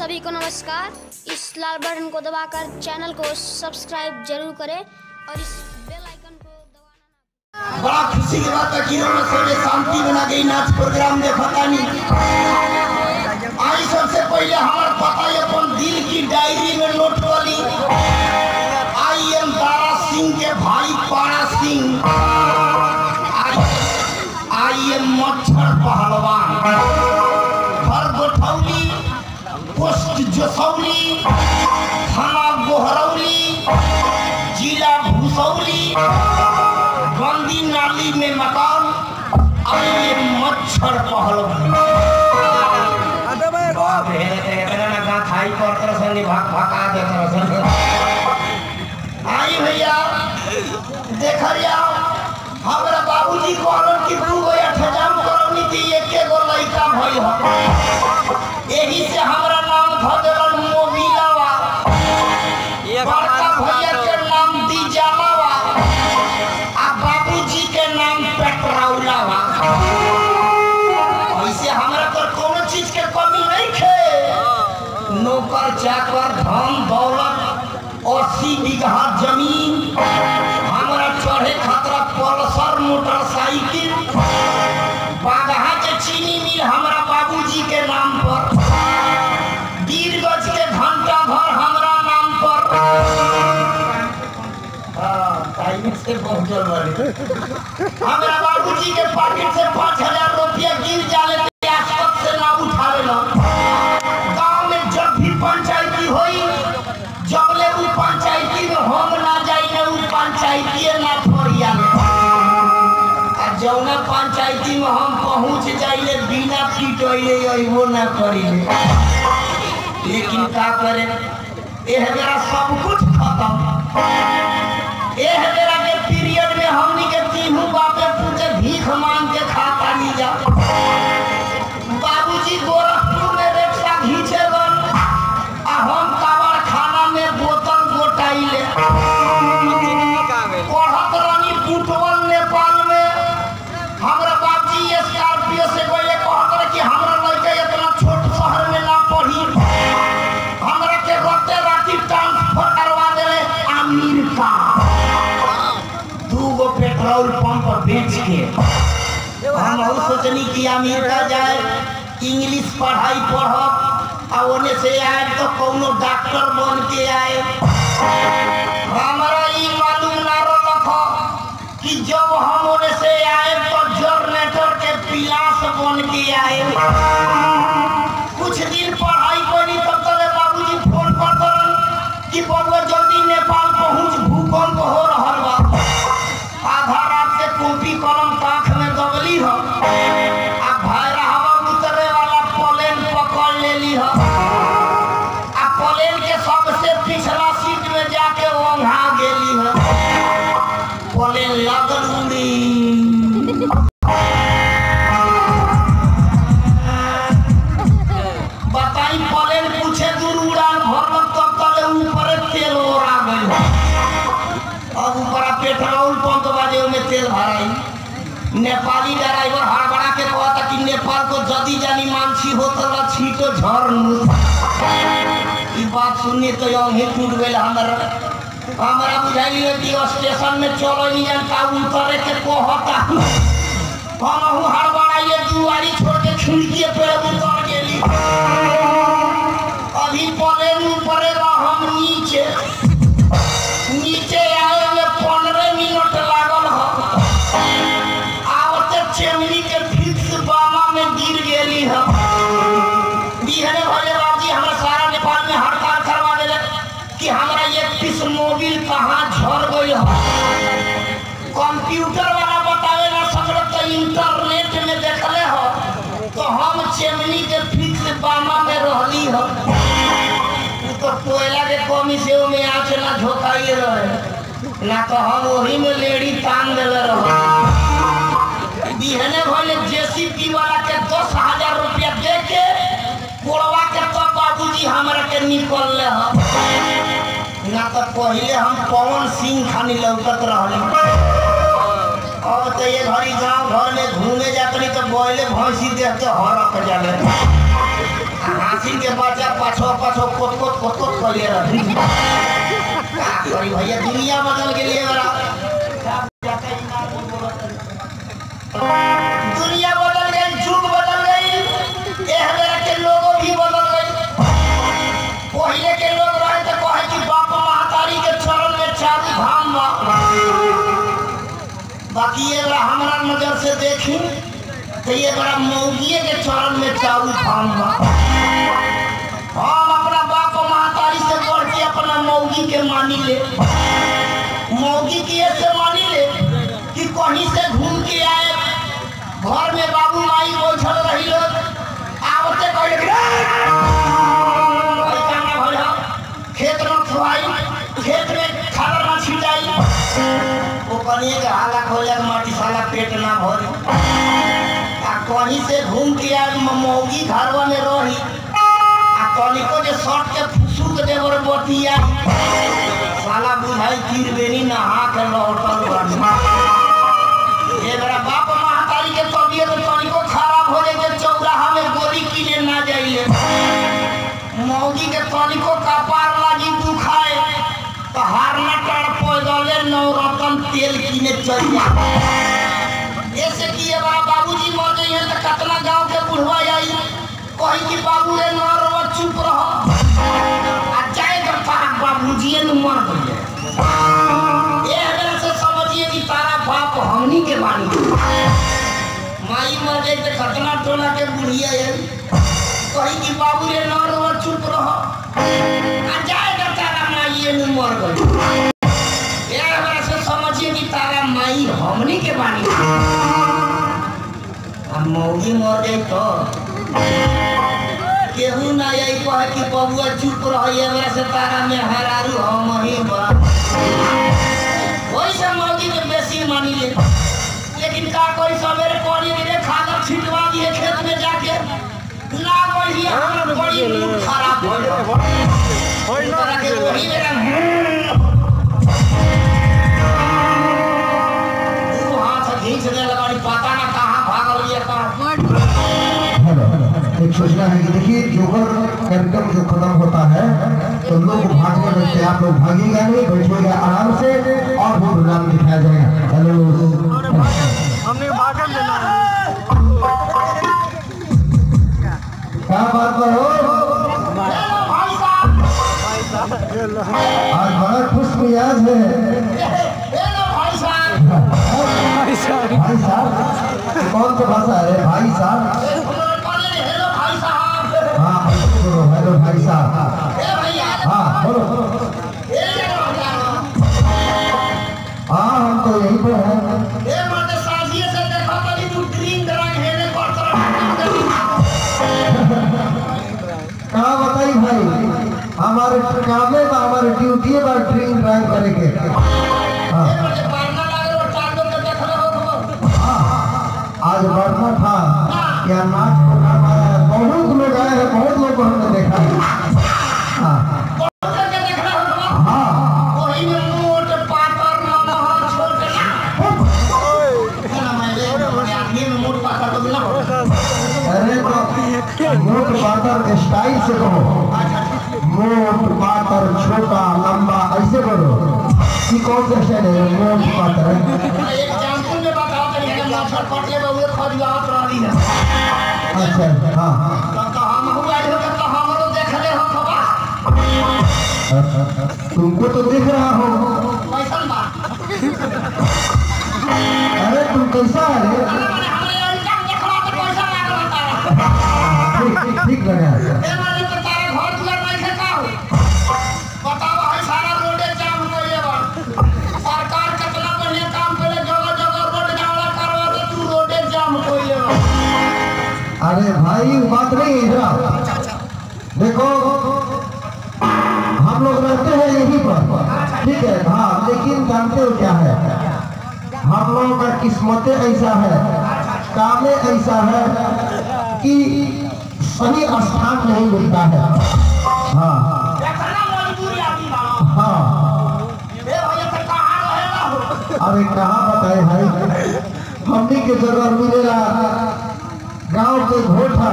सभी को नमस्कार। इस लाल बटन को दबाकर चैनल को सब्सक्राइब ज़रूर करें और इस बेल आइकन को दबाना बड़ा खुशी की बात है कि इन्होंने शांति बना गई नाच प्रोग्राम देखता नहीं। आई सबसे पहले हमारे पता है अपन दिल की डायरी में नोट वाली। आई एम तारा सिंह के भाई पारा सिंह। आई एम मच्छर पहलवान। पोस्ट जोसौली थाना गोहरौली, जिला भूसौली गंदी नाली में मकान और ये मच्छर दे से आई भैया, देख रिया, हमरा बाबूजी कहलन कि तू गो ठजाम करौनी थी, एके गो लइका भई हो एही से हमरा ध मोबिलावा बड़का भैया के नाम दीजालावा। आ बाबूजी के नाम पेट्राउलावा। ऐसे हमरा पर कोनो चीज़ के कमी नहीं खे। नौकर चाकर धन दौलत अस्सी बीघा ज़मीन। हमरा चढ़े खतरा पल्सर मोटरसाइकिल से पहुंचल बानी। हमरा बाबूजी के पॉकेट से पाँच हज़ार रुपया गिर जाले तो आसपास से ना उठावे ना गाँव में जब भी पंचायती होई जबले उ पंचायती में हम ना जाई ना उ पंचायती ना फरिया आ जौना पंचायती में हम पहुँच जाइले बिना पिटोइले अइबो ना करिले लेकिन का करे एह बेरा सब कुछ खत्म एह बेरा हम सोचनी कि अमेरिका जाए। इंग्लिश पढ़ाई पढ़ब। आ ओने से आए तो कोनो डॉक्टर बन के आए। हमारा ये मालूम ना रहलक कि जब हम ओने से आए तो जनरेटर के पिलास बन के आए कुछ दिन पढ़ाई हो आ प्लेन के सबसे पिछला सीट में जाके ओंघा गेली हो प्लेन लगल उड़ी बताई प्लेन पूछे दूर उड़ान भरल तब तले ऊपर तेल ओरा गई अब ऊपर पेट्रोल पंप बाजे में तेल भराई नेपाली ड्राइवर हड़बड़ा के कहता कि नेपाल को जदी जानी मानसी हो तो छीटो झर ई बात सुनिए तो यही टूट गई हमारा हमारा बुझाई है कि स्टेशन में चलो नहीं जानता उतरे के कहता हम हूँ हड़बड़ाइए दुआरी छोड़ के खिड़की पे उतर गेली अभी प्लेन ऊपरे बा हम नीचे नीचे हम चेमनी के फिक्स बामा में रहली हो तो कोयला के कमी से ओमे आँच ना झोंकाइए रहे। ना तो हम वही में लेडी तान देले रहो। बिहने भले जेसीबी वाला के दस हज़ार रुपया दे के कोड़वा के तब बाबूजी हमरा के निकल ले हो ना तो पहले हम पवन सिंह खानी लौकत तो ये गाँव घर घूमे जातनी तो बोले भैंसी देख के हरक जाले। हाथ के बच्चा पाछो पाछो कोत कोत कोत कोत करिए रही का भैया, दुनिया बदल गेली है बड़ा दुनिया बदल गई जुग बदल गई एह बेरा के लोगों भी बदल बाकी ये बड़ा हमारा नज़र से देखी तो ये बड़ा मौगिए के चरण में चारू बा। हम अपना बाप महतारी से बढ़ के अपना मौगी के मानी ले। मौगी की ऐसे मानी ले कि कहीं से घूम के आए। घर में बाबू माई बैठल रही लोग आवते। खेत में खुआई, खेत में खादर ना छिटाई वो कनिए के हाला कहीं से घूम के म- मौगी घरवा में रही। आ कनिको जे शर्ट के फुसुक देवर बतिया साला बुझाई तीर बेनी नहा के लौटल बनी। ये मेरा बाप महतारी के तबियत तनिको खराब हो जाए चौराहा में गोली किने ना जाइए। मौगी के तनिको कपार लागी दुखाए। तो हारना टाड़ पैदले नवरत्न तेल किने चल जा ऐसे किए बड़ा बाबूजी? गई कितना गाँव के बुढ़वा आई कही कि बाबू रे न रहो, चुप रहो। आ जाए कर तारा बाबूजी ने मर गई ये हमरा से समझिए कि तारा बाप हमनी के बानी। माई मर जाए तो खतना टोला के बुढ़िया है कही कि बाबू रे न रहो, चुप रहो। आ जाए कर तारा माई ने मर गई ये हमरा से समझिए कि तारा माई हमनी के बानी। मौगी मर जाए तो केहू ना यही कहे कि बबुआ चुप रही हमरा से तारा में हरारू हम ही बा वही से मौगी के बेसी मानी ले लेकिन का कोई सवेरे पानी गिरे खाकर छिटवा दिए खेत में जाके ना बढ़िए हमरा बड़ी खराब हो के वही मेरा एक सोचना है कि देखिए जोगर कार्यक्रम जो खत्म होता है तो लोग भागने लगते हैं आप लोग भागिएगा नहीं बैठिएगा आराम से और भी प्रोग्राम दिखाया जाएगा। हेलो। हमने भागन देना क्या बात कर हो? आज बड़ा खुश मिजाज है। हेलो भाई साहब। भाई साहब कौन सा भाषा है? भाई साहब। हेलो भाई साहब हाँ। बोलो हाँ। हम तो यहीं पर हैं कर कहाँ बताई भाई हमारे कामे में हमारे ड्यूटी ड्राइव करेंगे हाँ मर्द पारना लागे और टांगों के देख रहे हो तुम आज बढ़ना था? क्या नाच लोग हैं बहुत लोग को हमने देखा। है हाँ हो हाँ मोट पातर हो स्टाइल से कहो। मोट पातर छोटा, लंबा, ऐसे करो। कि कौन सा स्टाइल है? मोट पातर एक एग्जांपल तुमको तो दिख रहा हो। अरे तुम कैसा है? ठीक लगा अरे भाई, बात नहीं है। देखो यहीं पर ठीक है हाँ लेकिन जानते हो क्या है? हम लोगों का किस्मतें ऐसा है, कामे ऐसा है, कि सही स्थान नहीं मिलता है। हाँ। हाँ। हो अरे, कहाँ बताए भाई? हमनी के जगह मिलेगा गाँव के घोटा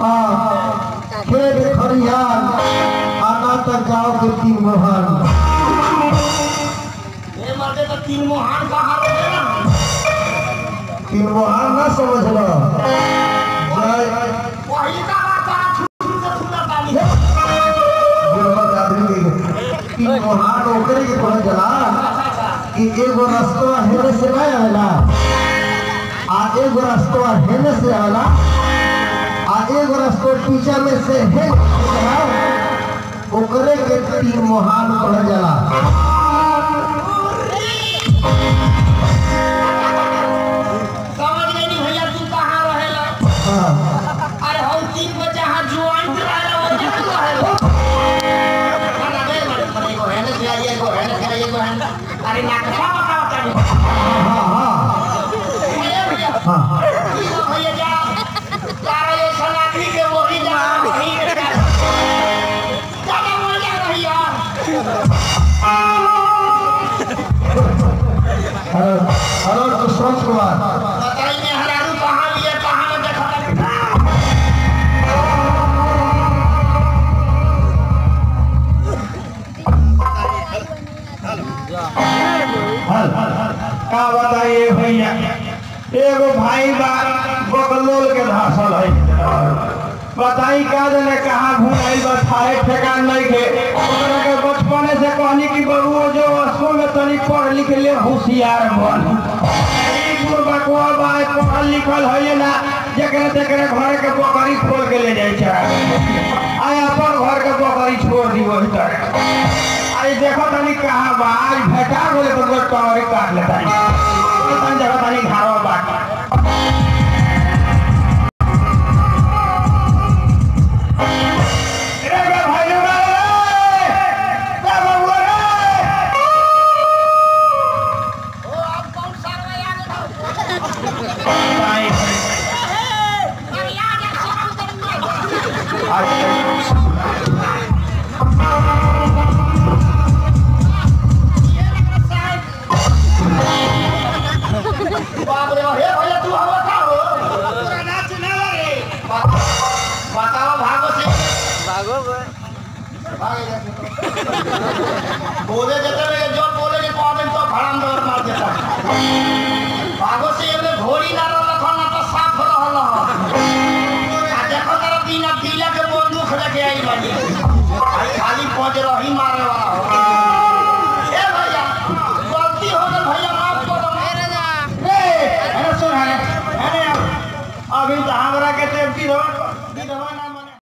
हाँ। खेत खरियान आना तक जाओ के तीन मोहन। तो तीन मोहन तीन मोहन ना समझ लो। तीन मोहन ओकरे के कहल जला। कि एगो रस्तवा हेने से ना आवेला आ एगो रस्तवा हेने से आवेला आ एगो रस्तो पीछे में से हे ओकरे के तीन मोहन पड़ जाला। हेलो दुष्यंत कुमार बताइए हरारू कहाँ लिए, कहाँ में देखा था? हल का बताइए भैया, एगो भाई बा बकलोल के धासल है। बताई का जाने कहाँ घुमाई ठेकान नहीं के। बचपने से कहनी कि बबुओ जो स्कूल में तनी पढ़ लिख ले, होशियार बन। ई बुढ़बकवा बा पढ़ल लिखल होइले ना, जकरा तेकरे घर के बकरी खोल के ले जाए छै। आय अपन घर के बकरी छोड़ दी वही तरह अरे देखो तनी कहाँ बा आज भेटा बोले तो लोग काट लेता है बोले देते रहे जो बोले के कौन तो भड़म दौड़ मार देता भागो से एमे घोड़ी ना रहल खन ना तो साफ़ रहल आ देखो तेरा बिना दिला के बंदूक लेके आई बानी भाई खाली पज रही मारे